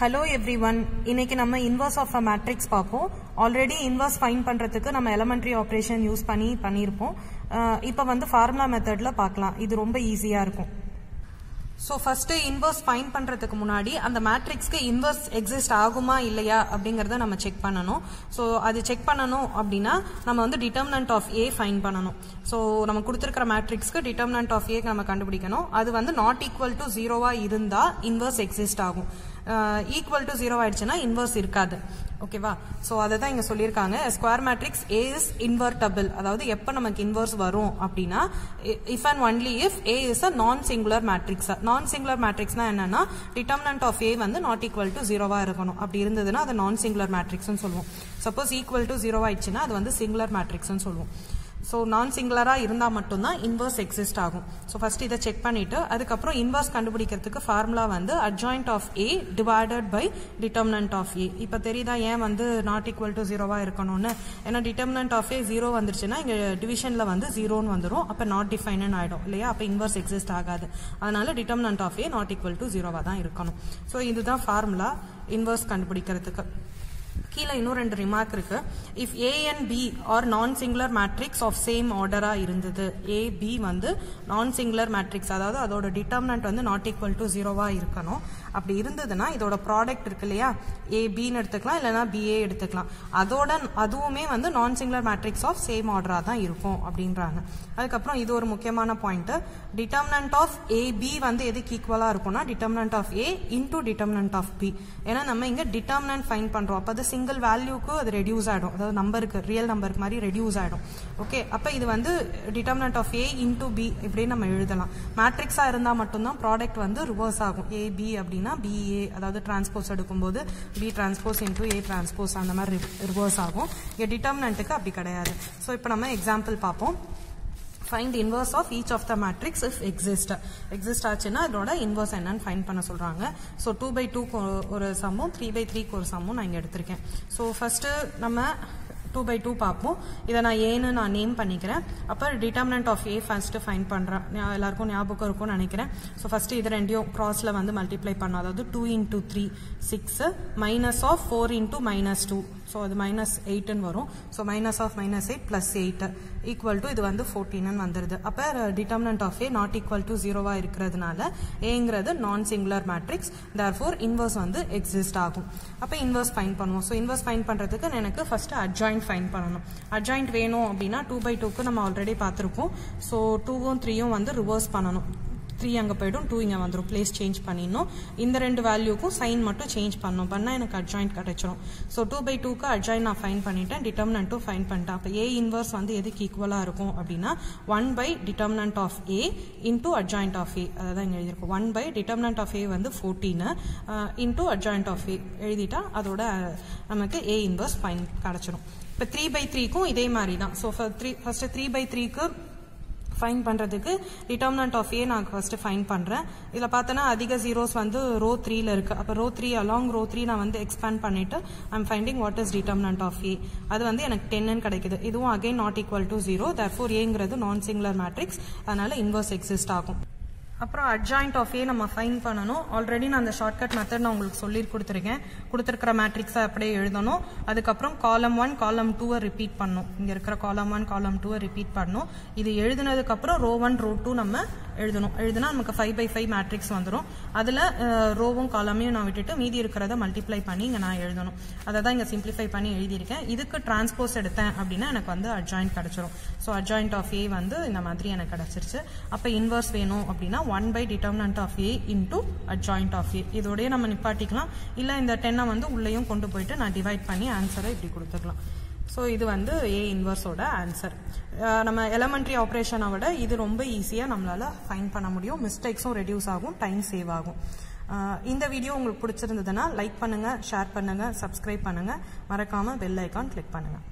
Hello every one இன்னைக்கு நம்ம inverse of a matrix பார்ப்போம். ஆல்ரெடி இன்வர்ஸ் ஃபைன் பண்றதுக்கு நம்ம எலமெண்ட்ரி ஆப்ரேஷன் யூஸ் பண்ணி பண்ணியிருப்போம். இப்போ வந்து ஃபார்முலா மெத்தட்ல பார்க்கலாம். இது ரொம்ப ஈஸியா இருக்கும். ஸோ ஃபர்ஸ்ட் இன்வர்ஸ் ஃபைன் பண்றதுக்கு முன்னாடி அந்த மேட்ரிக்ஸ்க்கு இன்வர்ஸ் எக்ஸிஸ்ட் ஆகுமா இல்லையா அப்படிங்கறத நம்ம செக் பண்ணணும். ஸோ அது செக் பண்ணணும் அப்படின்னா நம்ம வந்து டிட்டர்மினன்ட் ஆஃப் ஏ ஃபைன் பண்ணணும். ஸோ நம்ம கொடுத்துருக்கிற மேட்ரிக்ஸ்க்கு டிட்டர்மினன்ட் ஆஃப் ஏ நம்ம கண்டுபிடிக்கணும். அது வந்து நாட் ஈக்குவல் டு ஜீரோவா இருந்தா இன்வர்ஸ் எக்ஸிஸ்ட் ஆகும். ஈக்குவல் டு ஜீரோ ஆயிடுச்சுன்னா இன்வர்ஸ் இருக்காது. ஓகேவா ஸோ அதை தான் இங்கே சொல்லியிருக்காங்க. Square matrix A is invertible அதாவது எப்போ நமக்கு இன்வர்ஸ் வரும் அப்படின்னா if and only if A is a non singular matrix non singular மேட்ரிக்ஸ்னா என்னன்னா டிட்டர்மினன்ட் ஆஃப் ஏ வந்து நாட் ஈக்குவல் டு ஜீரோவா இருக்கணும். அப்படி இருந்ததுன்னா அது நான் சிங்குலர் மேட்ரிக்ஸ்னு சொல்லுவோம். சப்போஸ் ஈக்குவல் டு ஜீரோ ஆயிடுச்சுன்னா அது வந்து சிங்குலர் மேட்ரிக்ஸ்னு சொல்லுவோம். ஸோ நான் சிங்குலராக இருந்தால் மட்டும்தான் இன்வர்ஸ் எக்ஸிஸ்ட் ஆகும். ஸோ ஃபர்ஸ்ட் இதை செக் பண்ணிவிட்டு அதுக்கப்புறம் இன்வர்ஸ் கண்டுபிடிக்கிறதுக்கு ஃபார்முலா வந்து adjoint of A divided by determinant of A இப்போ தெரியுதா ஏன் வந்து நாட் ஈக்குவல் டு ஜீரோவாக இருக்கணும்னு? ஏன்னா டிட்டர்மினன்ட் ஆஃப் ஏ ஜீரோ வந்துருச்சுன்னா இங்கே டிவிஷனில் வந்து ஜீரோன்னு வந்துடும் அப்போ நாட் டிஃபைன் ஆகிடும் இல்லையா? அப்போ இன்வர்ஸ் எக்ஸிஸ்ட் ஆகாது. அதனால determinant of A not equal to ஜீரோவாக தான் இருக்கணும். ஸோ இதுதான் ஃபார்முலா இன்வர்ஸ் கண்டுபிடிக்கிறதுக்கு. கீழே இன்னும் ரெண்டு ரிமார்க் இருக்கு. If A and B are non singular matrix of same ஆர்டரா இருந்தது. ஏ பி வந்து நான் சிங்குலர் மேட்ரிக்ஸ் அதாவது அதோட டிட்டர்மினன்ட் வந்து நாட் ஈக்குவல் டு ஜீரோவா இருக்கணும். அப்படி இருந்ததுன்னா இதோட ப்ராடக்ட் இருக்கு இல்லையா? ஏ பின்னு எடுத்துக்கலாம் இல்லைன்னா பிஏ எடுத்துக்கலாம். அதோட அதுவுமே வந்து நான் சிங்குலர் மேட்ரிக்ஸ் ஆஃப் சேம் ஆர்டரா தான் இருக்கும் அப்படின்றாங்க. அதுக்கப்புறம் இது ஒரு முக்கியமான point determinant of A B வந்து எதுக்கு ஈக்குவலா இருக்கும்னா determinant of A into determinant of B ஏன்னா நம்ம இங்க டிட்டர்மினன்ட் ஃபைன் பண்றோம். அப்போ அது சிங்கிள் வேல்யூக்கு அது ரெடியூஸ் ஆகிடும் அதாவது நம்பருக்கு ரியல் நம்பருக்கு மாதிரி ரெடியூஸ் ஆகிடும் ஓகே அப்போ இது வந்து determinant of A into B இப்படின்னு நம்ம எழுதலாம். மேட்ரிக்ஸாக இருந்தால் மட்டும்தான் ப்ராடக்ட் வந்து ரிவர்ஸ் ஆகும். ஏ பி அப்படின்னா பிஏ அதாவது டிரான்ஸ்போஸ் எடுக்கும்போது B transpose into A transpose அந்த மாதிரி ரிவர்ஸ் ஆகும். இங்கே டிட்டர்மினன்ட்டுக்கு அப்படி கிடையாது. ஸோ இப்போ நம்ம எக்ஸாம்பிள் பார்ப்போம். Find inverse of each of the matrix if exist exist ஆச்சுன்னா அதோட இன்வர்ஸ் என்னன்னு ஃபைண்ட் பண்ண சொல்றாங்க. ஸோ டூ பை டூக்கு ஒரு சம்மும் த்ரீ பை த்ரீக்கு ஒரு சம்மும் நான் இங்கே எடுத்திருக்கேன். ஸோ ஃபஸ்ட்டு நம்ம டூ பை டூ பார்ப்போம். இதை நான் ஏன்னு நான் நேம் பண்ணிக்கிறேன். அப்போ determinant of A first find பண்ணுறேன் எல்லாருக்கும் ஞாபகம் இருக்கும்னு நினைக்கிறேன். ஸோ ஃபர்ஸ்ட் இது ரெண்டையும் கிராஸில் வந்து மல்டிப்ளை பண்ணோம் அதாவது two into three six minus of four into minus two so அது மைனஸ் எயிட்டுன்னு வரும். So minus of minus eight plus eight equal to இது வந்து ஃபோர்டீன்னு வந்துடுது அப்போ determinant of A not equal to ஜீரோவாக இருக்கிறதுனால ஏங்கிறது non singular matrix therefore inverse வந்து எக்ஸிஸ்ட் ஆகும். அப்போ இன்வர்ஸ் ஃபைன் பண்ணுவோம். ஸோ இன்வர்ஸ் ஃபைன் பண்ணுறதுக்கு எனக்கு ஃபஸ்ட்டு அட்ஜாயிண்ட் ஃபைன் பண்ணணும். அட்ஜாயிண்ட் வேணும் அப்படின்னா டூ பை டூக்கு நம்ம ஆல்ரெடி பார்த்துருக்கோம். ஸோ டூவும் த்ரீயும் வந்து ரிவர்ஸ் பண்ணணும். த்ரீ அங்கே போய்டும் டூ இங்கே வந்துடும் பிளேஸ் சேஞ்ச் பண்ணிடணும். இந்த ரெண்டு வேல்யூக்கும் சைன் மட்டும் சேஞ்ச் பண்ணணும். பண்ணால் எனக்கு அட்ஜாயின்ட் கிடைச்சிரும். ஸோ டூ பை டூக்கு அட்ஜாயின் நான் ஃபைன் பண்ணிட்டேன். டிட்டர்மினன்ட்டும் ஃபைன் பண்ணிட்டேன். அப்போ ஏ இன்வர்ஸ் வந்து எதுக்கு ஈக்குவலாக இருக்கும் அப்படின்னா one by determinant of A into adjoint of A அதான் இங்கே எழுதியிருக்கும். One by determinant of A வந்து fourteen into adjoint of A எழுதிட்டா அதோட நமக்கு ஏ இன்வர்ஸ் ஃபைன் கிடச்சிரும். இப்போ த்ரீ பை த்ரீக்கும் இதே மாதிரி தான் so three first three by த்ரீக்கு ஃபைன் பண்ணுறதுக்கு determinant of A non first find பண்ணுறேன் இதில் பார்த்தோன்னா அதிக ஜீரோஸ் வந்து ரோ த்ரீல இருக்கு. அப்போ row three along row three நான் வந்து எக்ஸ்பேண்ட் பண்ணிட்டு I'm finding what is determinant of A அது வந்து எனக்கு டென்னு கிடைக்குது. இதுவும் again not equal to zero therefore ஏங்கிறது நான் சிங்குலர் மேட்ரிக்ஸ் அதனால இன்வர்ஸ் எக்ஸிஸ்ட் ஆகும். அப்புறம் அட்ஜாயிண்ட் ஆஃப் ஏ நம்ம ஃபைன் பண்ணணும். ஆல்ரெடி நான் அந்த ஷார்ட்கட் மெத்தட் நான் உங்களுக்கு சொல்லி கொடுத்துருக்கேன். கொடுத்துருக்கிற மேட்ரிக்ஸை அப்படியே எழுதணும். அதுக்கப்புறம் காலம் ஒன் காலம் டூவை ரிப்பீட் பண்ணும் இங்கே இருக்கிற காலம் ஒன் காலம் டூவை ரிப்பீட் பண்ணணும். இது எழுதுனதுக்கப்புறம் ரோ ஒன் ரோ டூ நம்ம எழுதணும். எழுதுனா நமக்கு ஃபைவ் பை ஃபைவ் மேட்ரிக்ஸ் வந்துடும் அதில் ரோவும் காலமையும் நான் விட்டுட்டு மீதி இருக்கிறத மல்டிப்ளை பண்ணி இங்கே நான் எழுதணும். அதை தான் இங்கே சிம்பிளிஃபை பண்ணி எழுதியிருக்கேன். இதுக்கு டிரான்ஸ்போஸ் எடுத்தேன் அப்படின்னா எனக்கு வந்து அட்ஜாயிண்ட் கிடச்சிரும். ஸோ அட்ஜாயிண்ட் ஆஃப் ஏ வந்து இந்த மாதிரி எனக்கு கிடச்சிருச்சு. அப்போ இன்வர்ஸ் வேணும் அப்படின்னா one by determinant of A into adjoint of A இதோடய நம்ம நிப்பாட்டிக்கலாம். இல்லை இந்த டென்னை வந்து உள்ளேயும் கொண்டு போயிட்டு நான் டிவைட் பண்ணி ஆன்சரை இப்படி கொடுத்துக்கலாம் ஸோ இது வந்து ஏ இன்வர்ஸோட ஆன்சர் நம்ம எலமெண்ட்ரி ஆப்ரேஷனை விட இது ரொம்ப ஈஸியாக நம்மளால் ஃபைன் பண்ண முடியும். மிஸ்டேக்ஸும் ரெடியூஸ் ஆகும் டைம் சேவ் ஆகும். இந்த வீடியோ உங்களுக்கு பிடிச்சிருந்ததுன்னா லைக் பண்ணுங்கள் ஷேர் பண்ணுங்கள் சப்ஸ்கிரைப் பண்ணுங்கள் மறக்காமல் பெல் ஐக்கான் கிளிக் பண்ணுங்கள்